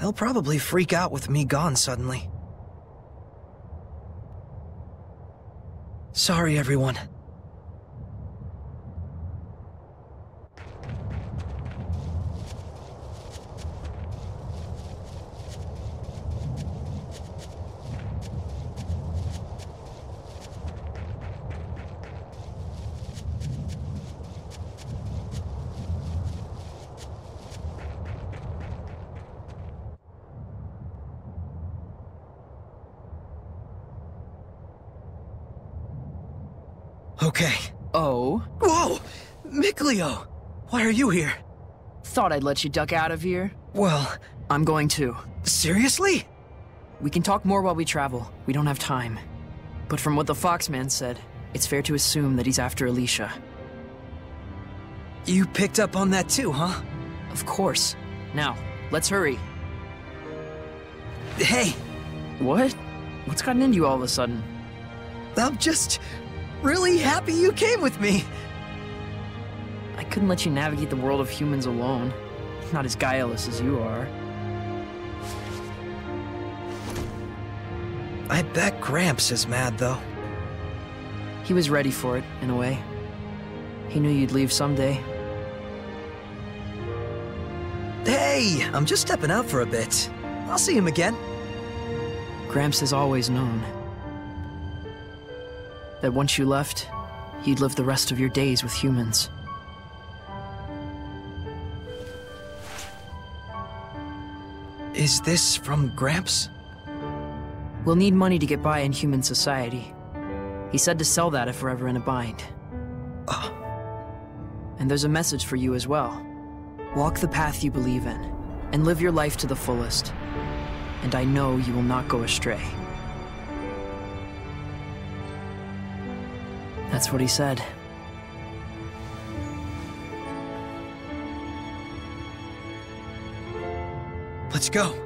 He'll probably freak out with me gone suddenly. Sorry, everyone. Okay. Oh? Whoa! Mikleo! Why are you here? Thought I'd let you duck out of here. Well, I'm going to. seriously? We can talk more while we travel. We don't have time. But from what the Foxman said, it's fair to assume that he's after Alisha. You picked up on that too, huh? Of course. Now, let's hurry. Hey, What? What's gotten into you all of a sudden? I'm just really happy you came with me. I couldn't let you navigate the world of humans alone. Not as guileless as you are. I bet Gramps is mad though. He was ready for it, in a way. He knew you'd leave someday. Hey, I'm just stepping out for a bit. I'll see him again. Gramps has always known that once you left, you'd live the rest of your days with humans. Is this from Gramps? We'll need money to get by in human society. He said to sell that if we're ever in a bind. Oh, And there's a message for you as well. Walk the path you believe in, and live your life to the fullest. And I know you will not go astray. That's what he said. Let's go.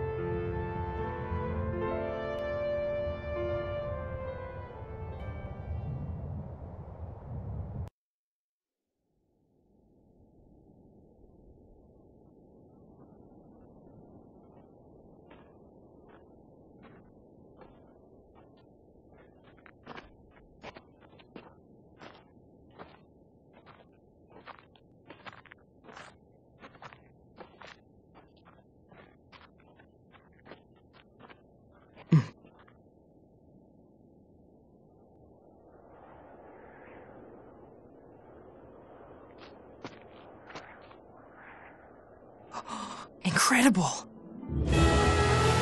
Incredible!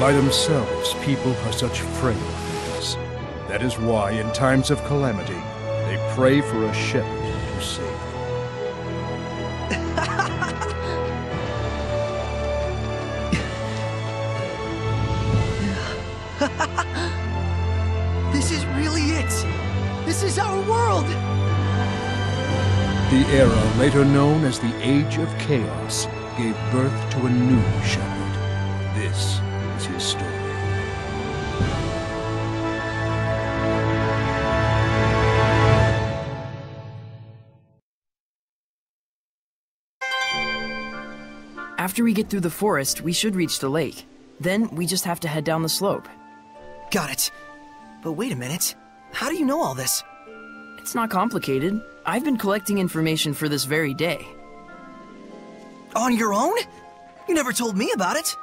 By themselves, people are such frail things. That is why, in times of calamity, they pray for a shepherd to save them. This is really it. This is our world. The era later known as the Age of Chaos gave birth to a new shepherd. This is his story. After we get through the forest, we should reach the lake. Then we just have to head down the slope. Got it. But wait a minute. How do you know all this? It's not complicated. I've been collecting information for this very day. On your own? You never told me about it.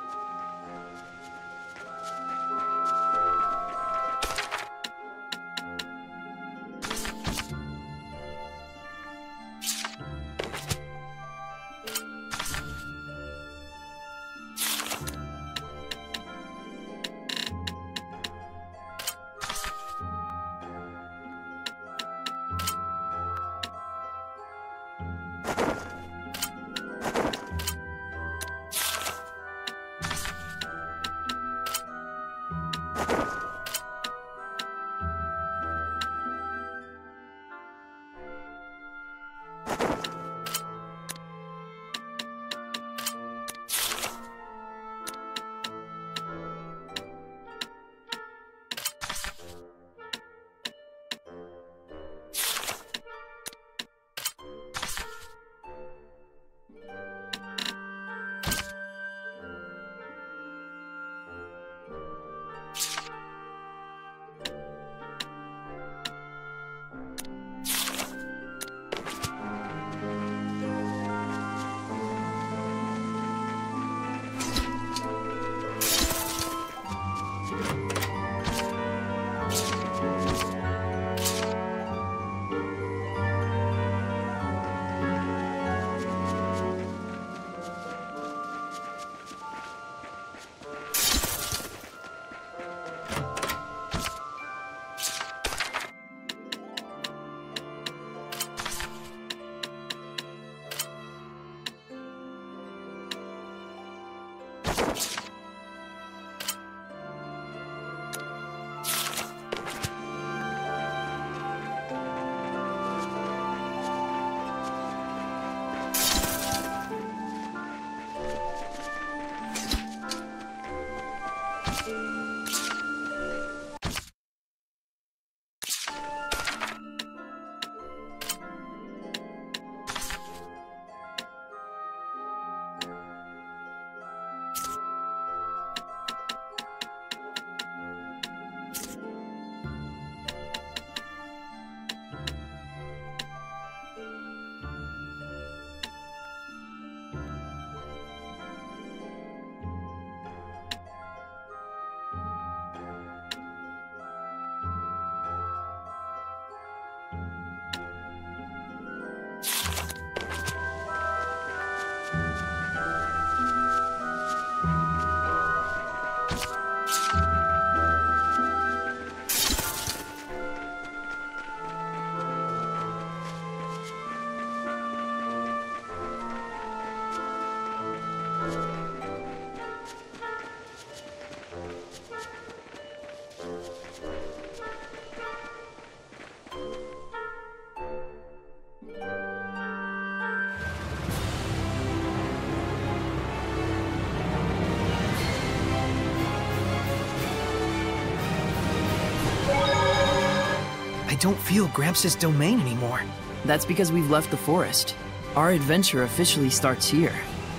Don't feel Gramps' domain anymore. That's because we've left the forest. Our adventure officially starts here.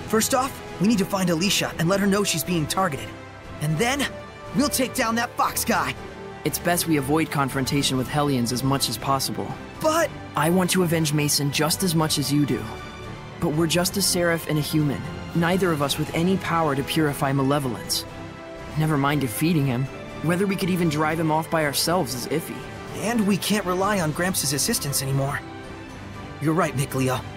First off, we need to find Alisha and let her know she's being targeted. And then, we'll take down that fox guy. It's best we avoid confrontation with Hellions as much as possible. But I want to avenge Mason just as much as you do. But we're just a seraph and a human, neither of us with any power to purify malevolence. Never mind defeating him. Whether we could even drive him off by ourselves is iffy. And we can't rely on Gramps' assistance anymore. You're right, Mikleo. Time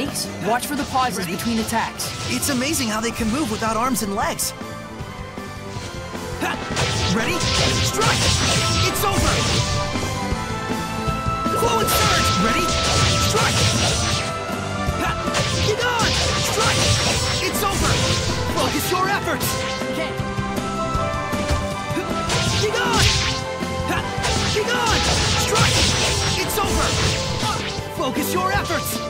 Snakes, watch for the pauses between attacks. It's amazing how they can move without arms and legs. Ready? Strike! It's over! Flow and surge! Ready? Strike! Get on! Strike! It's over! Focus your efforts! Okay. Get on! Get on! Strike! It's over! Focus your efforts!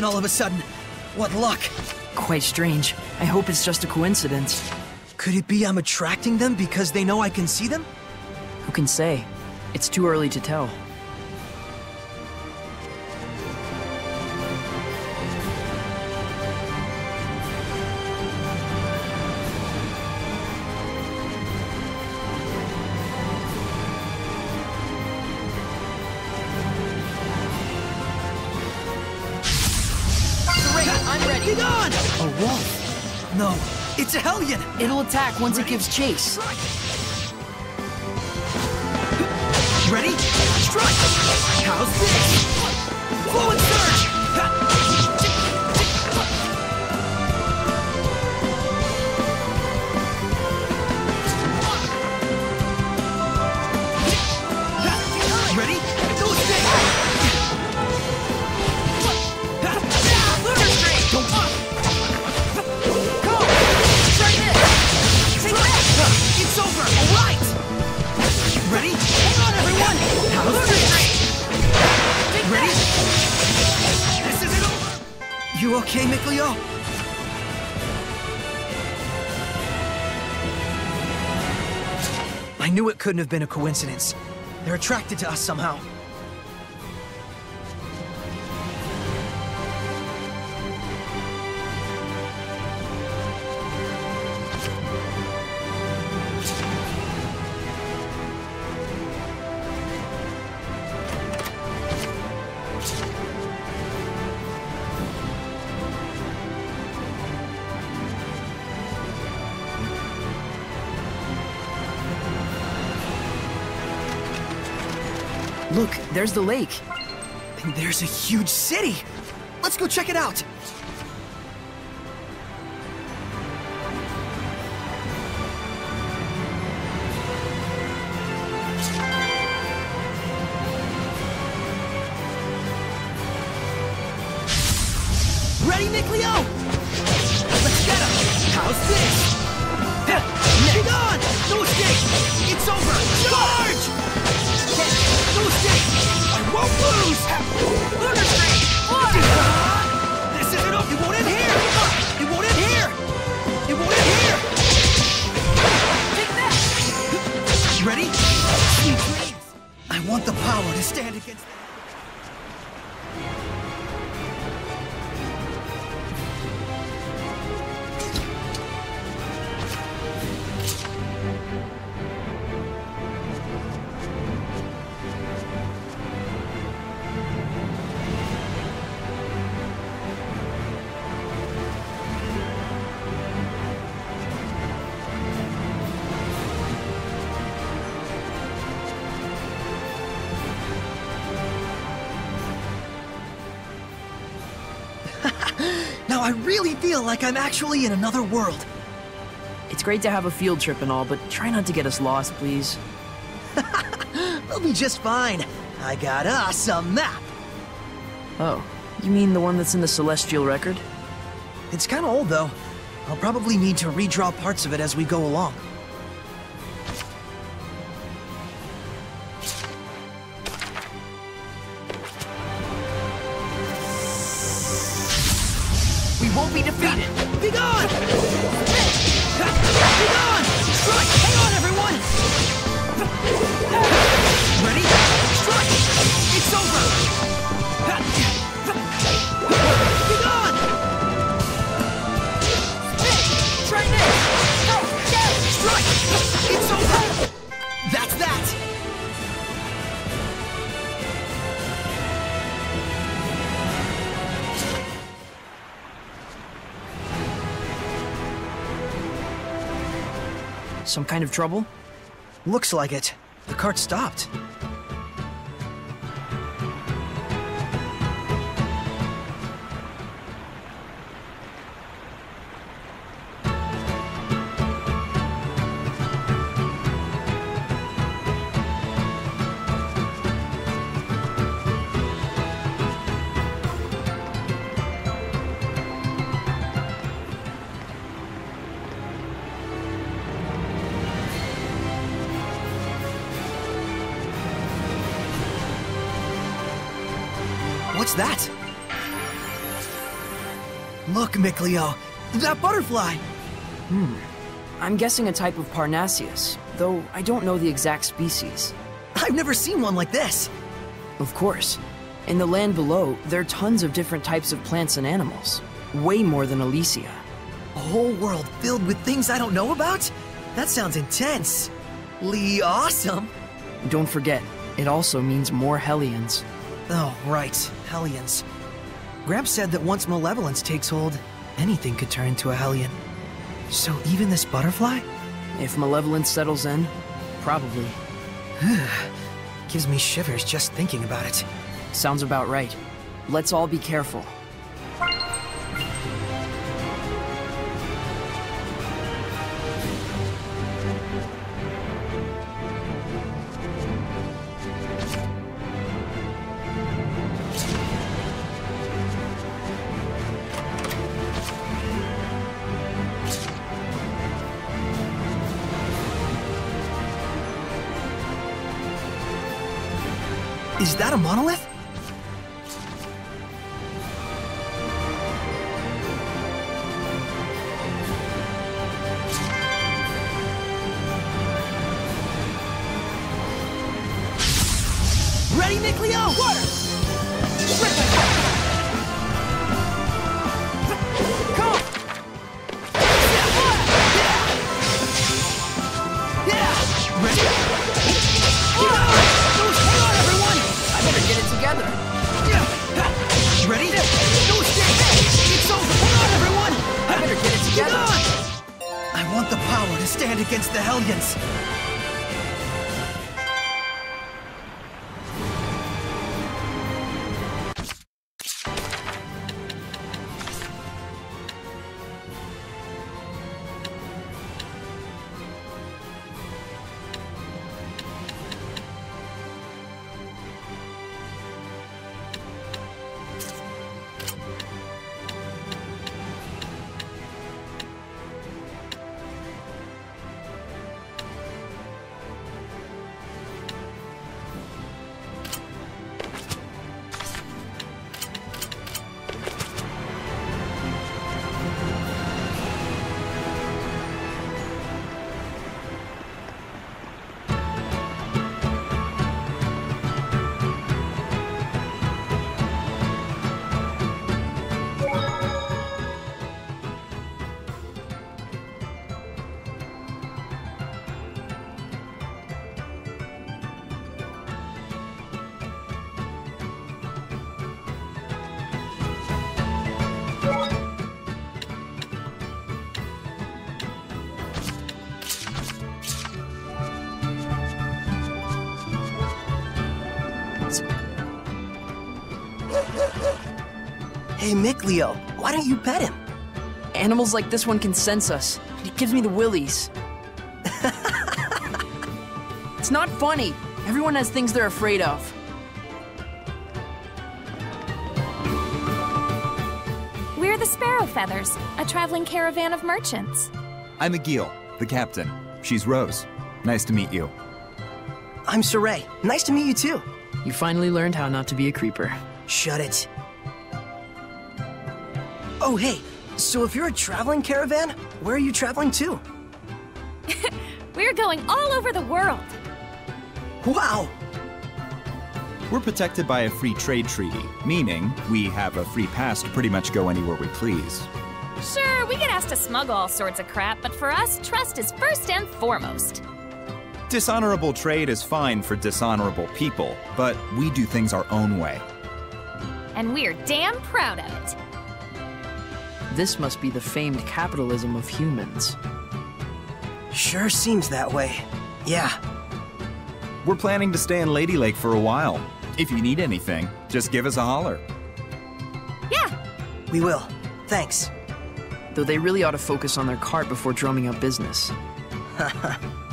into all of a sudden. What luck. Quite strange. I hope it's just a coincidence. Could it be I'm attracting them because they know I can see them? Who can say? It's too early to tell. It'll attack once it gives chase. Ready? Strike! How's this? Flow okay, Mikleo? I knew it couldn't have been a coincidence. They're attracted to us somehow. Look, there's the lake. And there's a huge city! Let's go check it out! Really feel like I'm actually in another world. It's great to have a field trip and all, but try not to get us lost, please. We'll be just fine. I got us a map. Oh, you mean the one that's in the Celestial Record? It's kind of old though. I'll probably need to redraw parts of it as we go along. Won't be defeated. Be gone! Be gone! Strike! Hang on, everyone! Some kind of trouble? Looks like it. The cart stopped. Mikleo! That butterfly! Hmm. I'm guessing a type of Parnassius, though I don't know the exact species. I've never seen one like this! Of course. In the land below, there are tons of different types of plants and animals. Way more than Elysia. A whole world filled with things I don't know about? That sounds intense. Lee awesome. Don't forget, it also means more Hellions. Oh, right. Hellions. Gramps said that once malevolence takes hold, anything could turn into a Hellion. So even this butterfly? If malevolence settles in, probably. Gives me shivers just thinking about it. Sounds about right. Let's all be careful. Hey, Mikleo, why don't you pet him? Animals like this one can sense us. It gives me the willies. it's not funny. Everyone has things they're afraid of. We're the Sparrow Feathers, a traveling caravan of merchants. I'm Eguille, the captain. She's Rose. Nice to meet you. I'm Sorey. Nice to meet you too. You finally learned how not to be a creeper. Shut it. Oh, hey, so if you're a traveling caravan, where are you traveling to? We're going all over the world. Wow! We're protected by a free trade treaty, meaning we have a free pass to pretty much go anywhere we please. Sure, we get asked to smuggle all sorts of crap, but for us, trust is first and foremost. Dishonorable trade is fine for dishonorable people, but we do things our own way. And we're damn proud of it. This must be the famed capitalism of humans. Sure seems that way. Yeah. We're planning to stay in Lady Lake for a while. If you need anything, just give us a holler. Yeah, We will. Thanks. Though they really ought to focus on their cart before drumming up business.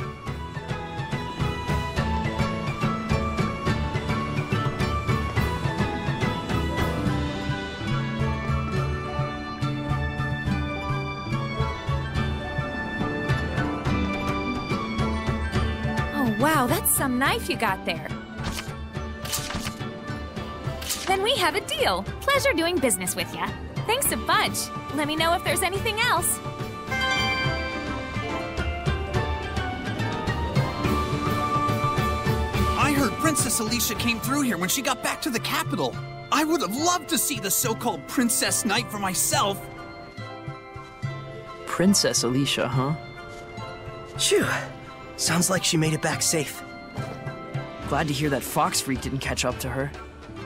knife you got there. Then we have a deal. Pleasure doing business with ya. Thanks a bunch. Let me know if there's anything else. I heard Princess Alisha came through here when she got back to the capital. I would have loved to see the so-called Princess Knight for myself. Princess Alisha, huh? Phew. Sounds like she made it back safe. Glad to hear that Fox Freak didn't catch up to her.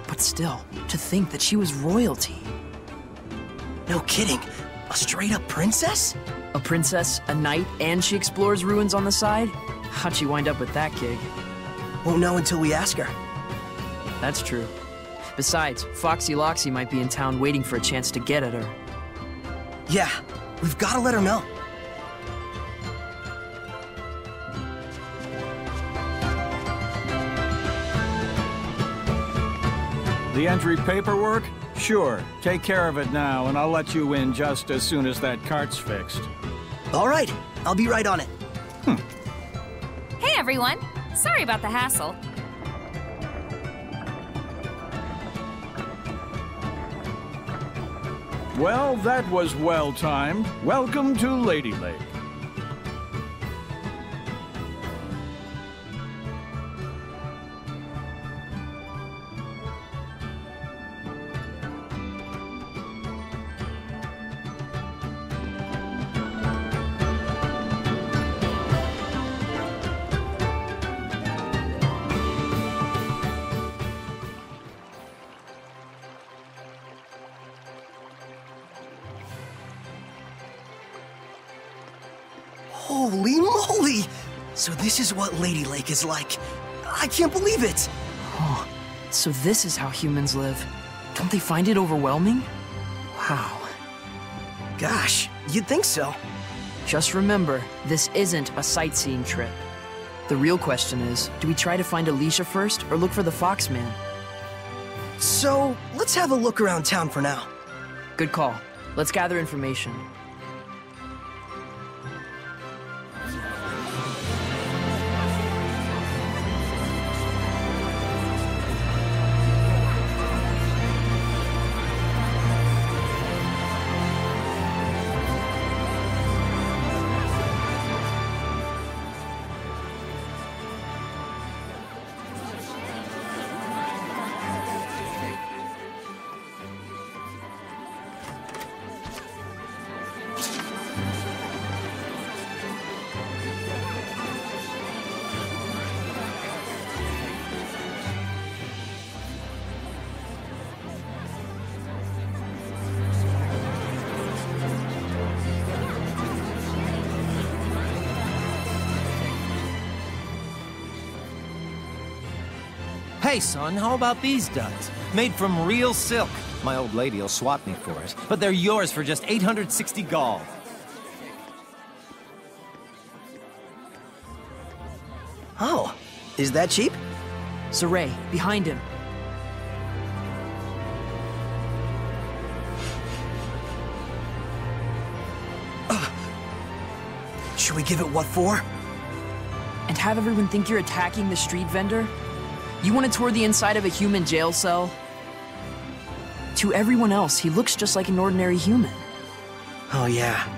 But still, to think that she was royalty. No kidding. A straight up princess? A princess, a knight, and she explores ruins on the side? How'd she wind up with that gig? Won't know until we ask her. That's true. Besides, Foxy Loxy might be in town waiting for a chance to get at her. Yeah, we've gotta let her know. The entry paperwork? Sure. Take care of it now, and I'll let you in just as soon as that cart's fixed. All right, I'll be right on it. Hmm. Hey, everyone. Sorry about the hassle. Well, that was well timed. Welcome to Lady Lake. Lake is like. I can't believe it! Oh, so this is how humans live. Don't they find it overwhelming? Wow. Gosh, you'd think so. Just remember, this isn't a sightseeing trip. The real question is, do we try to find Alisha first, or look for the Foxman? So, let's have a look around town for now. Good call. Let's gather information. Hey, son, how about these duds? Made from real silk. My old lady'll swap me for it, but they're yours for just 860 gald. Oh, is that cheap? Sorey, behind him. Should we give it what for? And have everyone think you're attacking the street vendor? You want to tour the inside of a human jail cell? To everyone else, he looks just like an ordinary human. Oh, yeah.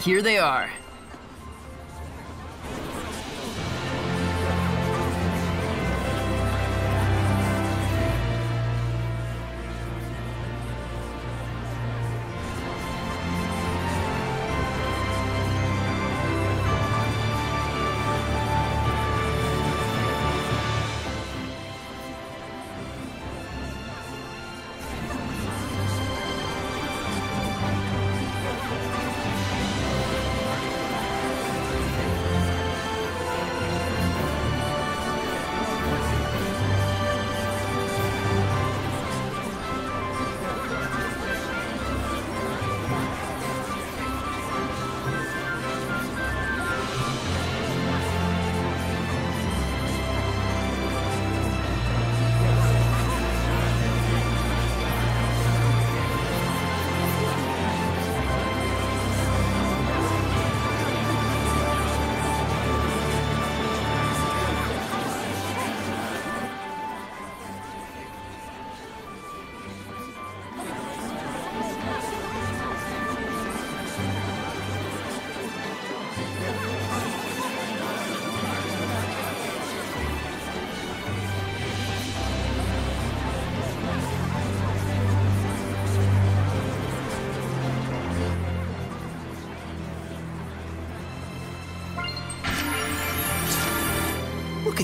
Here they are.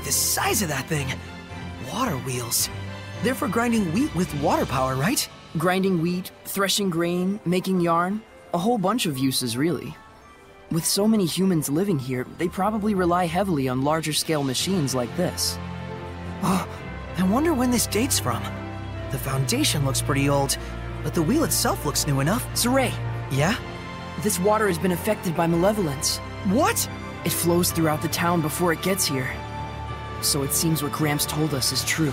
The size of that thing. Water wheels. They're for grinding wheat with water power, right? Grinding wheat, threshing grain, making yarn. A whole bunch of uses, really. With so many humans living here, they probably rely heavily on larger scale machines like this. Oh, I wonder when this dates from. The foundation looks pretty old, but the wheel itself looks new enough. Sorey, Yeah? this water has been affected by malevolence. What? It flows throughout the town before it gets here. So it seems what Gramps told us is true.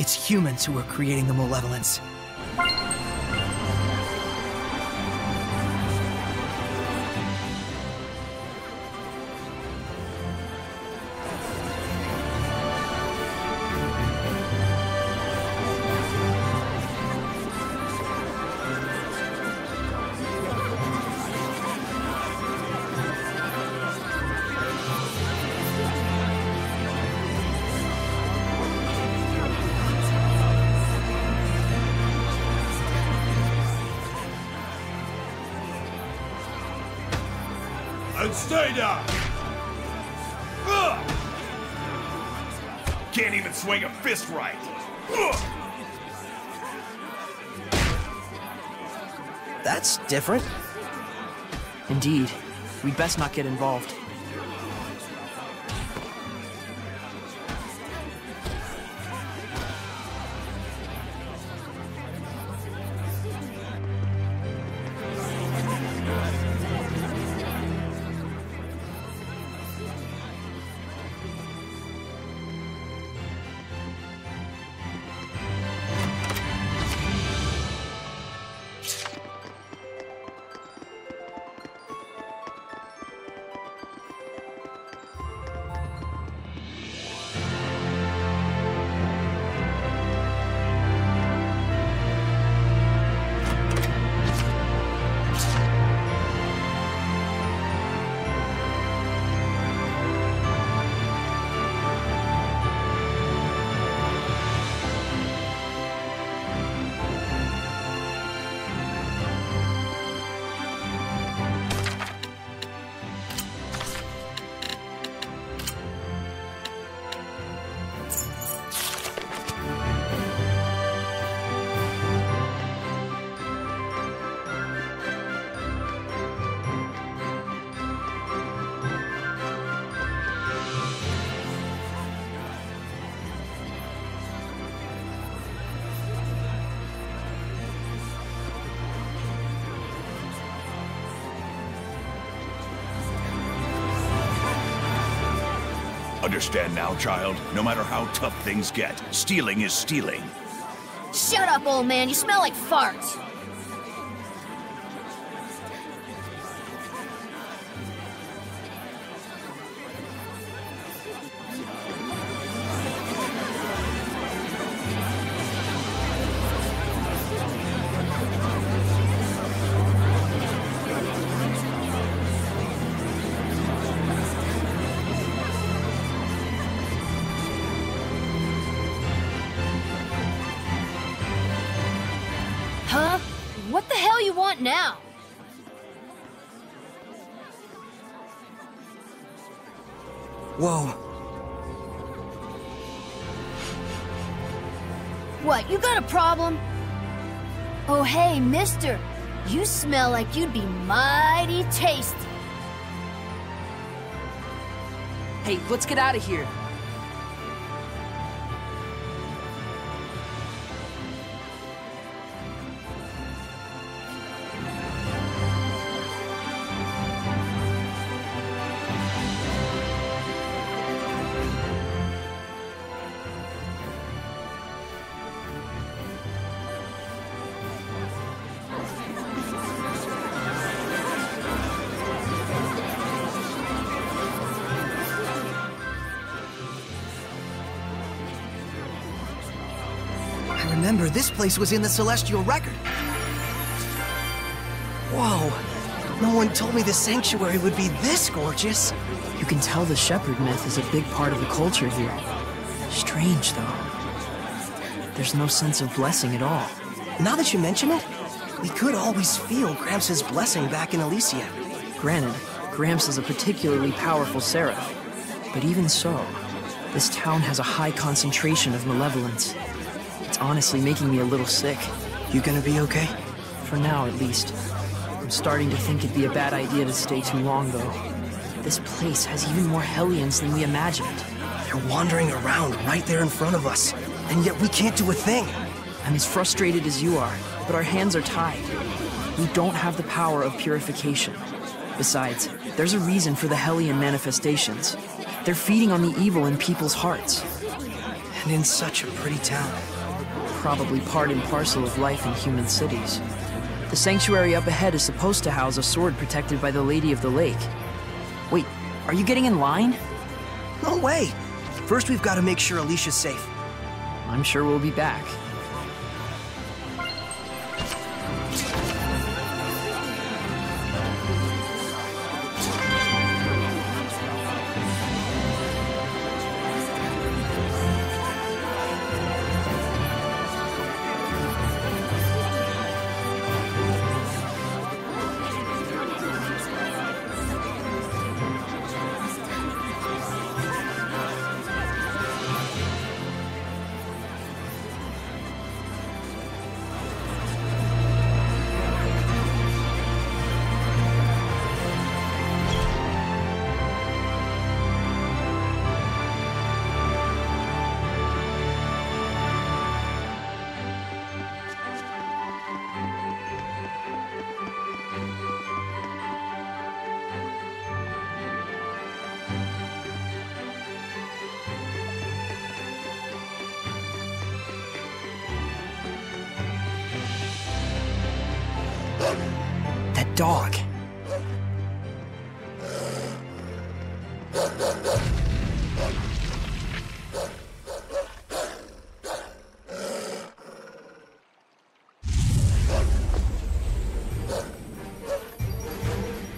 It's humans who are creating the malevolence. Stay down! Can't even swing a fist right! That's different. Indeed, we'd best not get involved. Understand now, child? No matter how tough things get, stealing is stealing. Shut up, old man. You smell like farts. Now? Whoa. What, you got a problem? Oh, hey, mister. You smell like you'd be mighty tasty. Hey, let's get out of here. Place was in the Celestial Record. Whoa. No one told me the sanctuary would be this gorgeous. You can tell the shepherd myth is a big part of the culture here. Strange, though. There's no sense of blessing at all. Now that you mention it, we could always feel Gramps' blessing back in Elysia. Granted, Gramps is a particularly powerful seraph. But even so, this town has a high concentration of malevolence. It's honestly making me a little sick. You gonna be okay? For now, at least. I'm starting to think it'd be a bad idea to stay too long, though. This place has even more Hellions than we imagined. They're wandering around right there in front of us, and yet we can't do a thing. I'm as frustrated as you are, but our hands are tied. We don't have the power of purification. Besides, there's a reason for the Hellion manifestations. They're feeding on the evil in people's hearts. And in such a pretty town. Probably part and parcel of life in human cities. The sanctuary up ahead is supposed to house a sword protected by the Lady of the Lake. Wait, are you getting in line? No way! First we've got to make sure Alisha's safe. I'm sure we'll be back.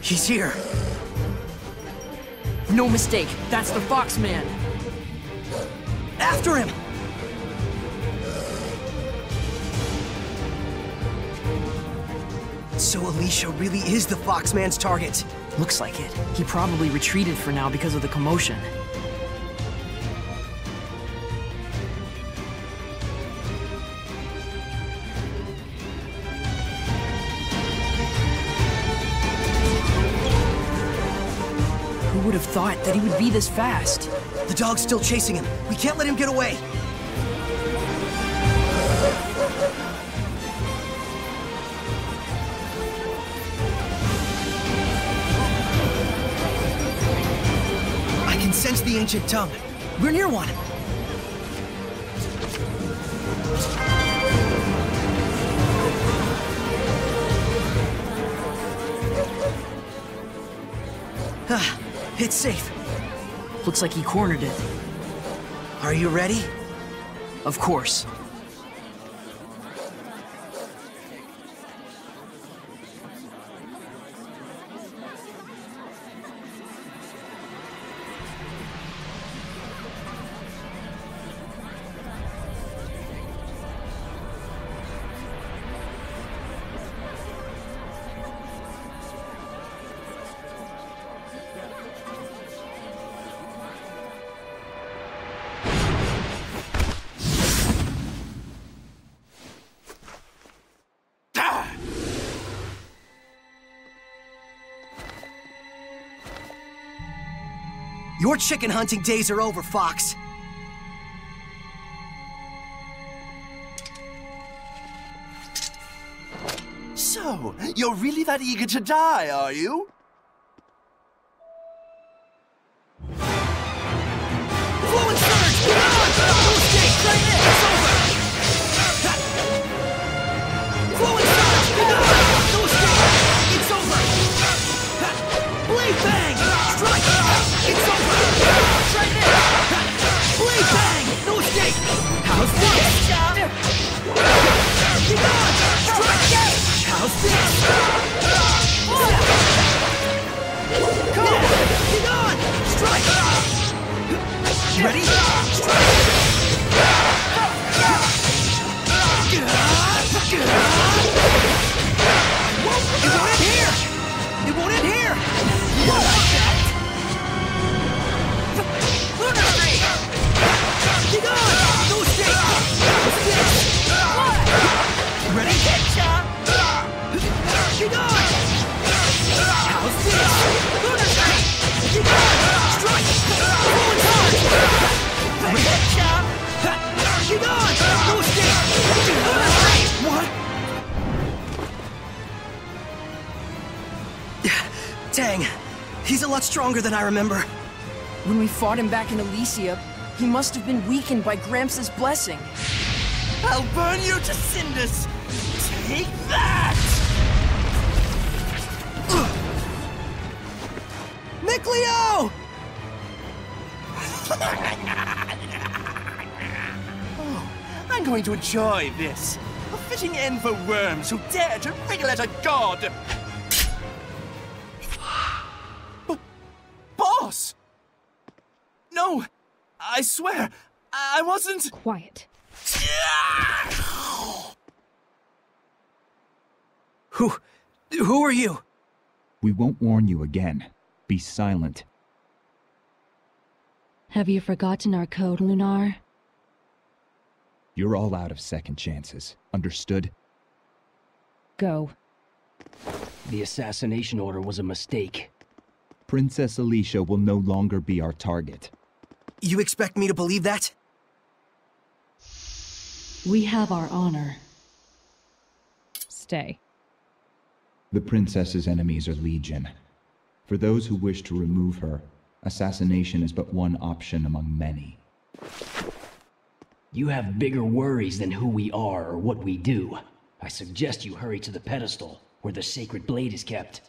He's here. No mistake, that's the Foxman. After him! So Alisha really is the Foxman's target. Looks like it. He probably retreated for now because of the commotion. That he would be this fast? The dog's still chasing him. We can't let him get away. I can sense the ancient tongue. We're near one. Ah, it's safe. Looks like he cornered it. Are you ready? Of course. Your chicken hunting days are over, Fox. So, you're really that eager to die, are you? Remember. When we fought him back in Elysia, he must have been weakened by Gramps' blessing. I'll burn you to cinders! Take that! Mikleo! oh, I'm going to enjoy this. A fitting end for worms who dare to wriggle at a god! I swear, I wasn't... Quiet. Who... who are you? We won't warn you again. Be silent. Have you forgotten our code, Lunarre? You're all out of second chances. Understood? Go. The assassination order was a mistake. Princess Alisha will no longer be our target. You expect me to believe that? We have our honor. Stay. The princess's enemies are legion. For those who wish to remove her, assassination is but one option among many. You have bigger worries than who we are or what we do. I suggest you hurry to the pedestal, where the sacred blade is kept.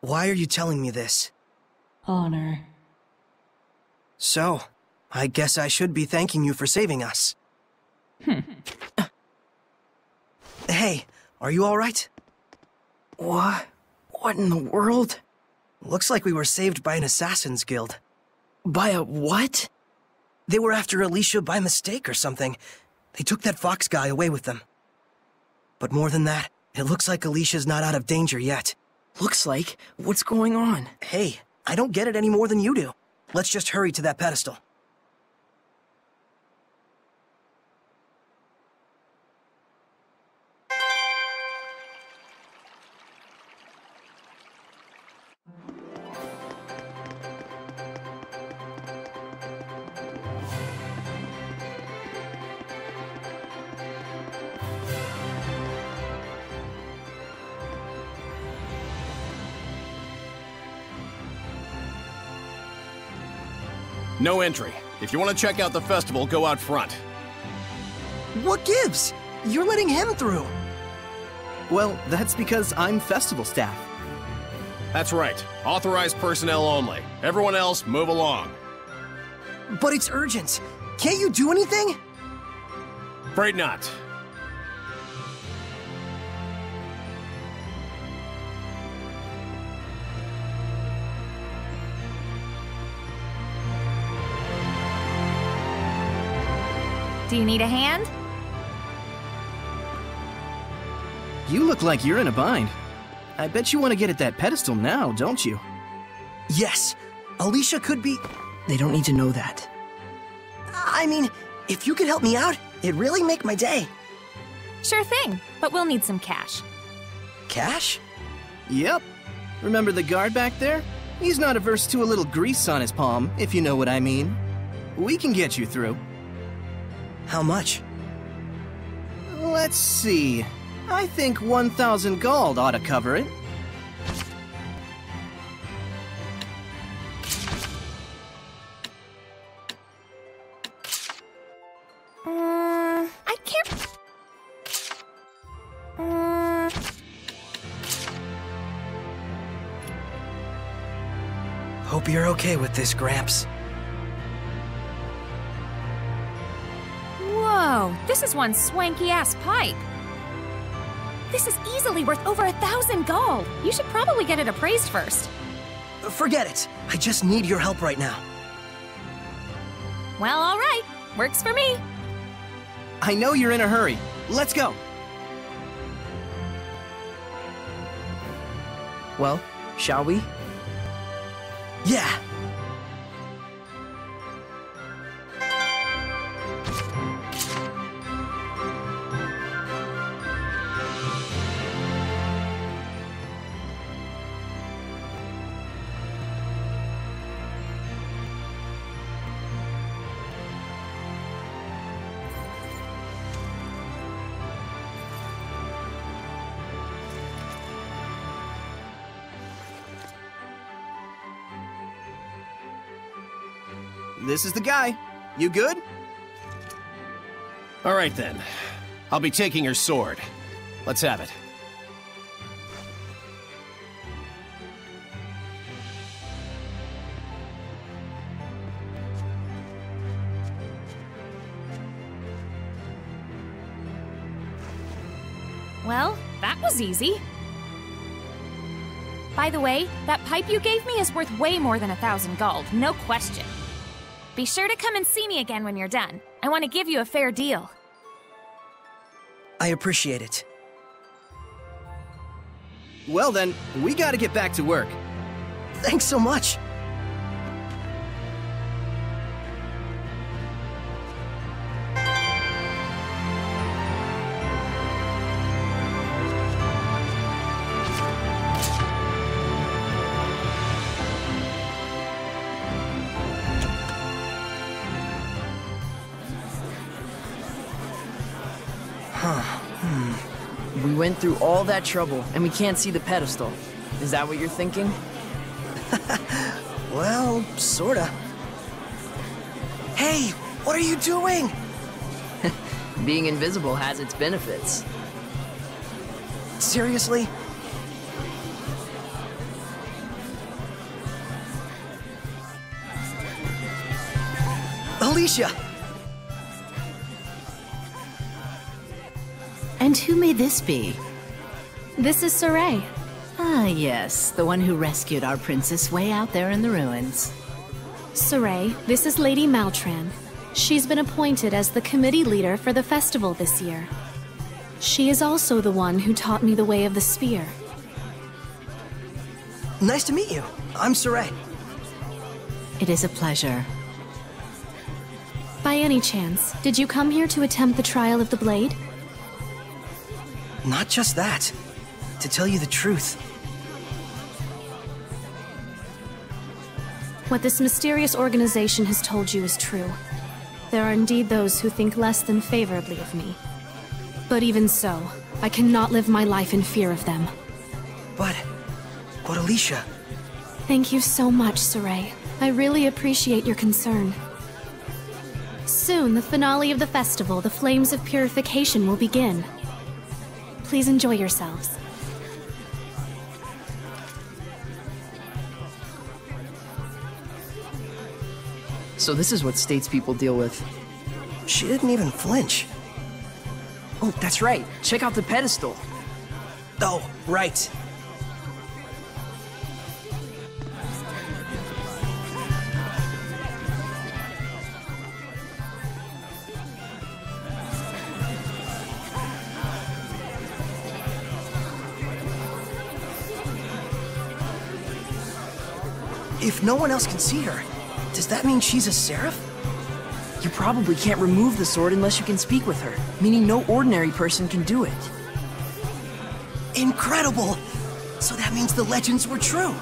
Why are you telling me this? Honor. So, I guess I should be thanking you for saving us. Hmm. Hey, are you alright? What? What in the world? Looks like we were saved by an assassin's guild. By a what? They were after Alisha by mistake or something. They took that Fox guy away with them. But more than that, it looks like Alisha's not out of danger yet. Looks like? What's going on? Hey, I don't get it any more than you do. Let's just hurry to that pedestal. No entry. If you want to check out the festival, go out front. What gives? You're letting him through. Well, that's because I'm festival staff. That's right. Authorized personnel only. Everyone else, move along. But it's urgent. Can't you do anything? Afraid not. Do you need a hand? You look like you're in a bind. I bet you want to get at that pedestal now, don't you? Yes. Alisha could be... They don't need to know that. I mean, if you could help me out, it'd really make my day. Sure thing, but we'll need some cash. Cash? Yep. Remember the guard back there? He's not averse to a little grease on his palm, if you know what I mean. We can get you through. How much? Let's see. I think 1,000 gald ought to cover it. Uh, I can't... Hope you're okay with this, Gramps. This is one swanky-ass pipe. This is easily worth over a thousand gald. You should probably get it appraised first. Forget it. I just need your help right now. Well, all right. Works for me. I know you're in a hurry. Let's go. Well, shall we? Yeah. This is the guy. You good? All right then. I'll be taking your sword. Let's have it. Well, that was easy. By the way, that pipe you gave me is worth way more than a thousand gald, no question. Be sure to come and see me again when you're done. I want to give you a fair deal. I appreciate it. Well then, we gotta get back to work. Thanks so much. Through all that trouble, and we can't see the pedestal. Is that what you're thinking? Well, sorta. Hey, what are you doing? Being invisible has its benefits. Seriously? Alisha! And who may this be? This is Sorey. Ah, yes, the one who rescued our princess way out there in the ruins. Sorey, this is Lady Maltran. She's been appointed as the committee leader for the festival this year. She is also the one who taught me the way of the spear. Nice to meet you. I'm Sorey. It is a pleasure. By any chance, did you come here to attempt the trial of the blade? Not just that. To tell you the truth, What this mysterious organization has told you is true. There are indeed those who think less than favorably of me. But even so, I cannot live my life in fear of them. but... But Alisha... Thank you so much, Sorey. I really appreciate your concern. Soon, the finale of the festival, the Flames of Purification, will begin. Please enjoy yourselves. So this is what statespeople deal with. She didn't even flinch. Oh, that's right. Check out the pedestal. Oh, right. If no one else can see her, does that mean she's a seraph? You probably can't remove the sword unless you can speak with her, meaning no ordinary person can do it. Incredible! So that means the legends were true.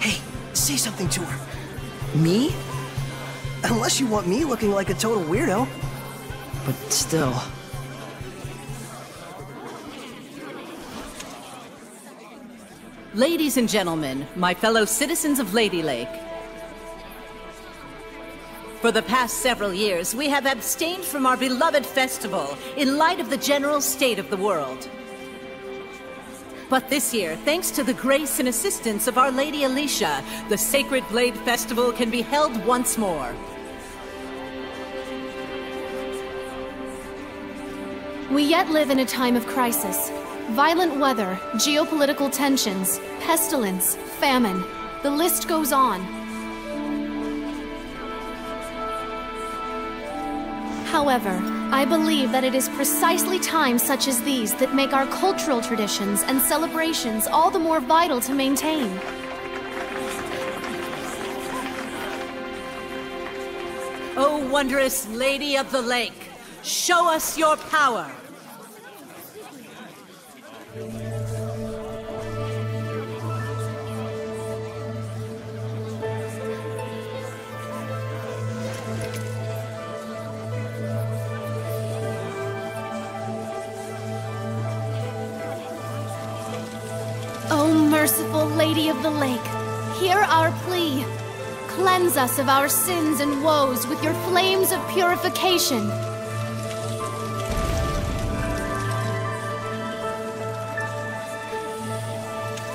Hey, say something to her. Me? Unless you want me looking like a total weirdo. But still. Ladies and gentlemen, my fellow citizens of Lady Lake. For the past several years, we have abstained from our beloved festival in light of the general state of the world. But this year, thanks to the grace and assistance of Our Lady Alisha, the Sacred Blade Festival can be held once more. We yet live in a time of crisis. Violent weather, geopolitical tensions, pestilence, famine. The list goes on. However, I believe that it is precisely times such as these that make our cultural traditions and celebrations all the more vital to maintain. O wondrous Lady of the Lake, show us your power! Lady of the Lake, hear our plea. cleanse us of our sins and woes with your flames of purification.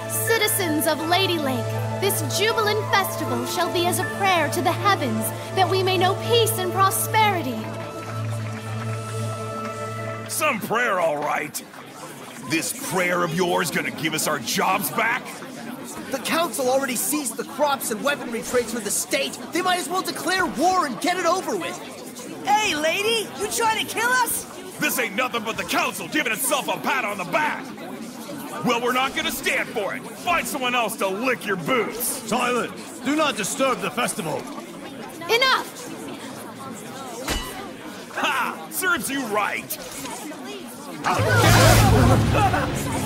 Citizens of Lady Lake, this jubilant festival shall be as a prayer to the heavens that we may know peace and prosperity. Some prayer, all right. This prayer of yours gonna give us our jobs back? The council already seized the crops and weaponry trades for the state. They might as well declare war and get it over with. Hey, lady! You trying to kill us? This ain't nothing but the council giving itself a pat on the back. Well, we're not gonna stand for it. Find someone else to lick your boots. Silent! Do not disturb the festival. Enough! Ha! Serves you right.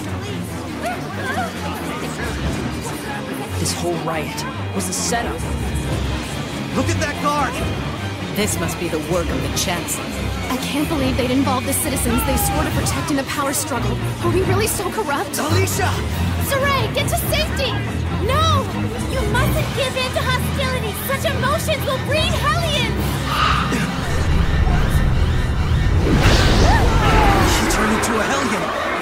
This whole riot was a setup. Look at that guard! This must be the work of the Chancellor. I can't believe they'd involve the citizens they swore to protect in the power struggle. Are we really so corrupt? Alisha! Sorey, get to safety! No! You mustn't give in to hostility! Such emotions will breed Hellions! She turned into a Hellion!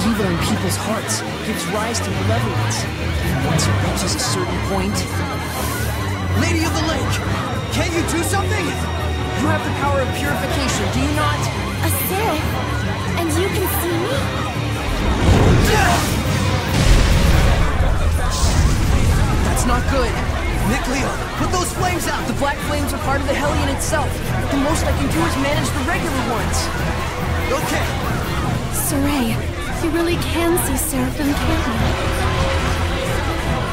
Evil in people's hearts gives rise to malevolence. And once it reaches a certain point... Lady of the Lake! Can you do something? You have the power of purification, do you not? A seraph? And you can see me? That's not good. Mikleo, put those flames out! The black flames are part of the Hellion itself. The most I can do is manage the regular ones. Okay. Sorey, you really can see Seraphim, can't you?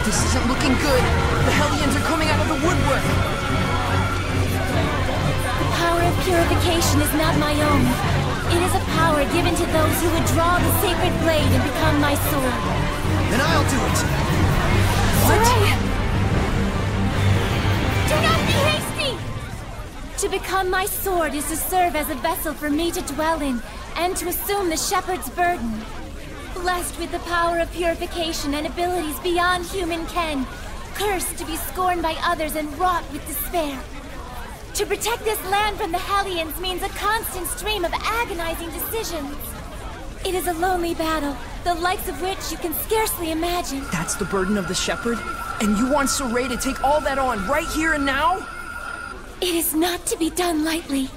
This isn't looking good. The Hellions are coming out of the woodwork. The power of purification is not my own. It is a power given to those who would draw the sacred blade and become my sword. Then I'll do it. Sorey! Do not be hasty! To become my sword is to serve as a vessel for me to dwell in, and to assume the shepherd's burden. Blessed with the power of purification and abilities beyond human ken, cursed to be scorned by others and wrought with despair. To protect this land from the Hellions means a constant stream of agonizing decisions. It is a lonely battle, the likes of which you can scarcely imagine. That's the burden of the shepherd? And you want Sorey to take all that on right here and now? It is not to be done lightly.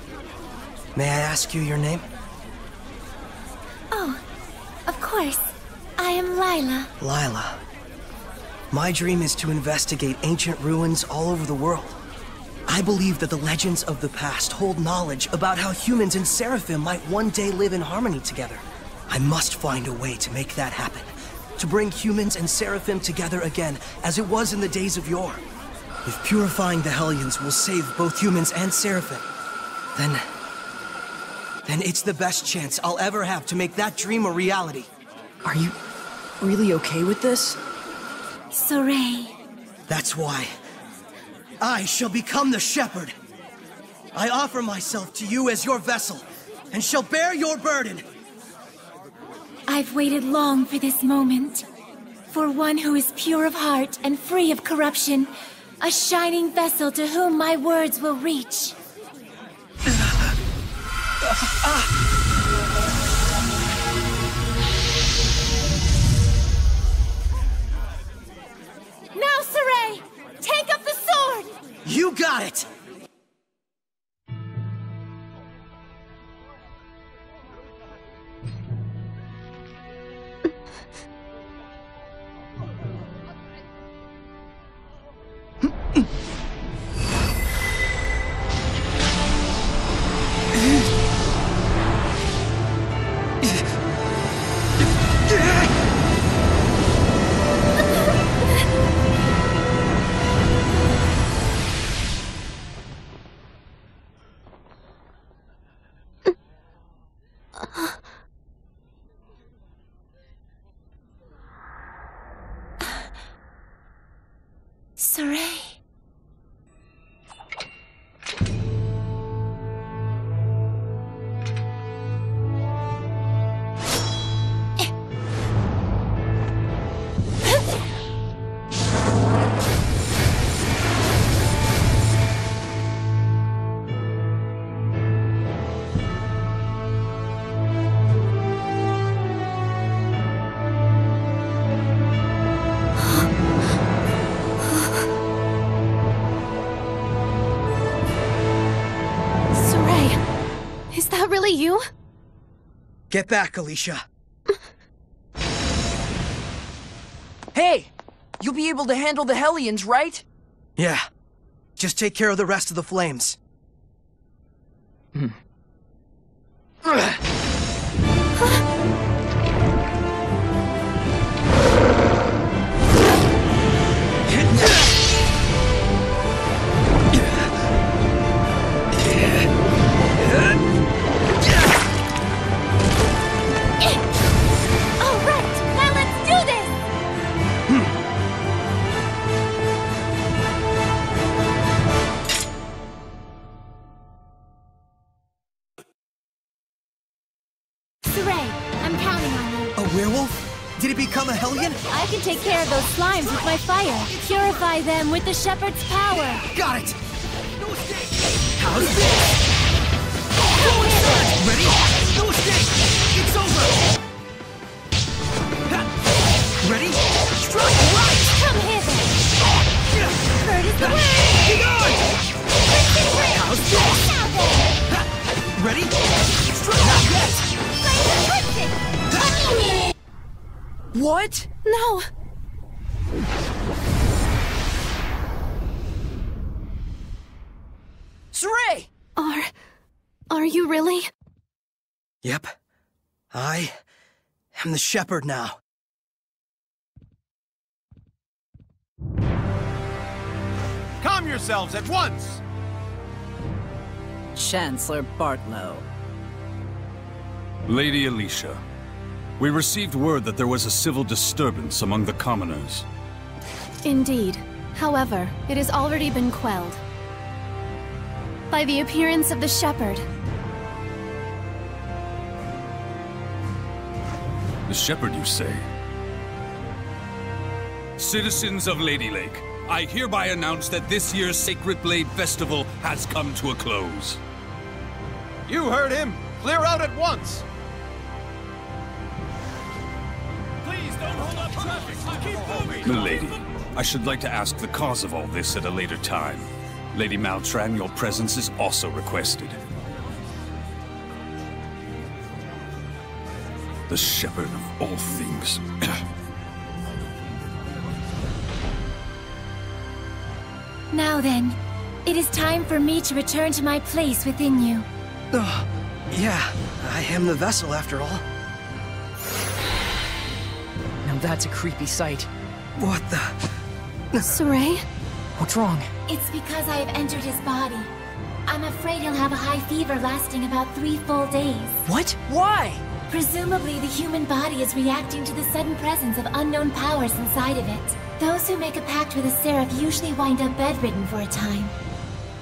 May I ask you your name? Oh, of course. I am Lailah. Lailah. My dream is to investigate ancient ruins all over the world. I believe that the legends of the past hold knowledge about how humans and Seraphim might one day live in harmony together. I must find a way to make that happen. To bring humans and Seraphim together again, as it was in the days of yore. If purifying the Hellions will save both humans and Seraphim, then... Then it's the best chance I'll ever have to make that dream a reality. Are you really okay with this? Sorey. That's why. I shall become the shepherd. I offer myself to you as your vessel, and shall bear your burden. I've waited long for this moment. For one who is pure of heart and free of corruption, a shining vessel to whom my words will reach. Now, Sorey! Take up the sword! You got it! Really you? Get back, Alisha. Hey! You'll be able to handle the Hellions, right? Yeah. Just take care of the rest of the flames. All Hellion? I can take care of those slimes with my fire. Purify them with the shepherd's power. Got it! No escape! How's this? Ready? No escape! It's over! Ready? Strike right! Come hither. Bird is the word. Get on! How's this? Now then. Ready? Strike not yet! What? No. Sorey! Are. Are you really? Yep. I am the shepherd now. Calm yourselves at once! Chancellor Bartlow. Lady Alisha, we received word that there was a civil disturbance among the commoners. Indeed. However, it has already been quelled. By the appearance of the shepherd. The shepherd, you say? Citizens of Lady Lake, I hereby announce that this year's Sacred Blade Festival has come to a close. You heard him! Clear out at once! Milady, I should like to ask the cause of all this at a later time. Lady Maltran, your presence is also requested. The shepherd of all things. Now then, it is time for me to return to my place within you. Oh, yeah, I am the vessel after all. Now that's a creepy sight. What the? Sorey? What's wrong? It's because I have entered his body. I'm afraid he'll have a high fever lasting about three full days. What? Why? Presumably, the human body is reacting to the sudden presence of unknown powers inside of it. Those who make a pact with a seraph usually wind up bedridden for a time.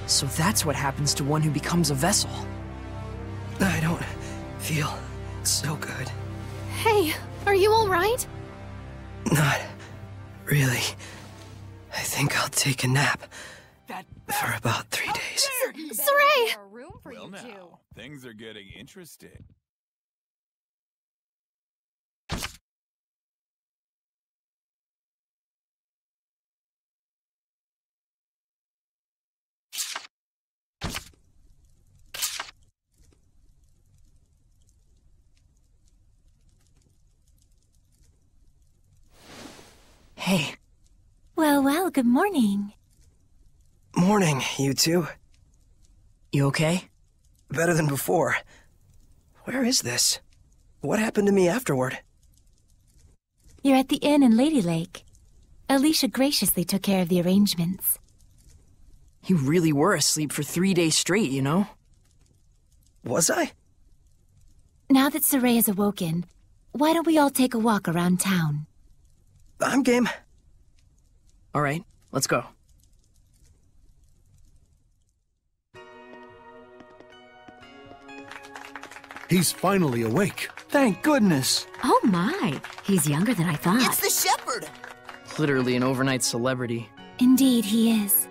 So that's what happens to one who becomes a vessel. I don't feel so good. Hey, are you alright? Not really. I think I'll take a nap for about three days. Sorey! well now, things are getting interesting. Hey. Well, well, good morning. Morning, you two. You okay? Better than before. Where is this? What happened to me afterward? You're at the inn in Lady Lake. Alisha graciously took care of the arrangements. You really were asleep for three days straight, you know? Was I? Now that Sorey has awoken, why don't we all take a walk around town? I'm game. All right, let's go. He's finally awake. Thank goodness. Oh my, he's younger than I thought. It's the shepherd! Literally an overnight celebrity. Indeed, he is.